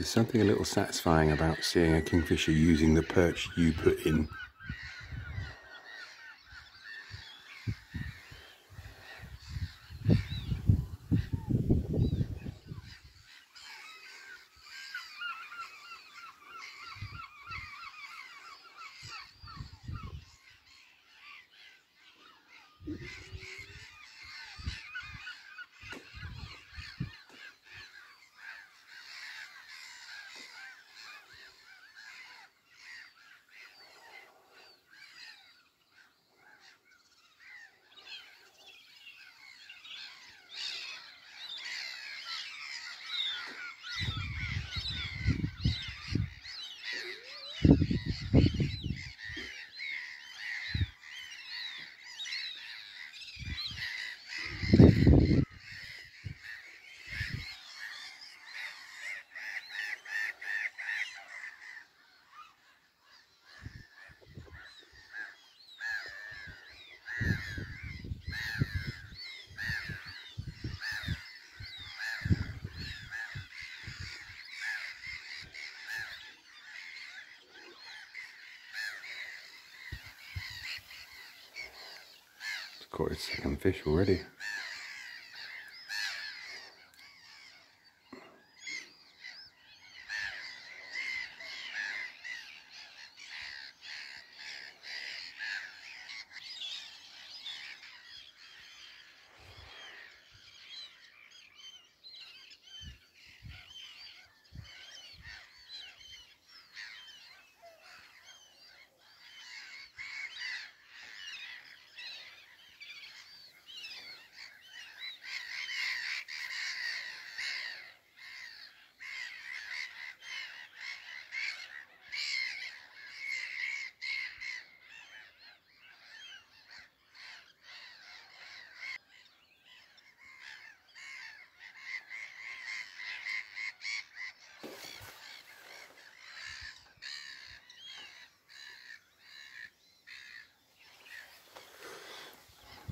There's something a little satisfying about seeing a kingfisher using the perch you put in. Caught second fish already.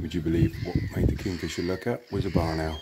Would you believe what made the kingfisher look at was a barn owl?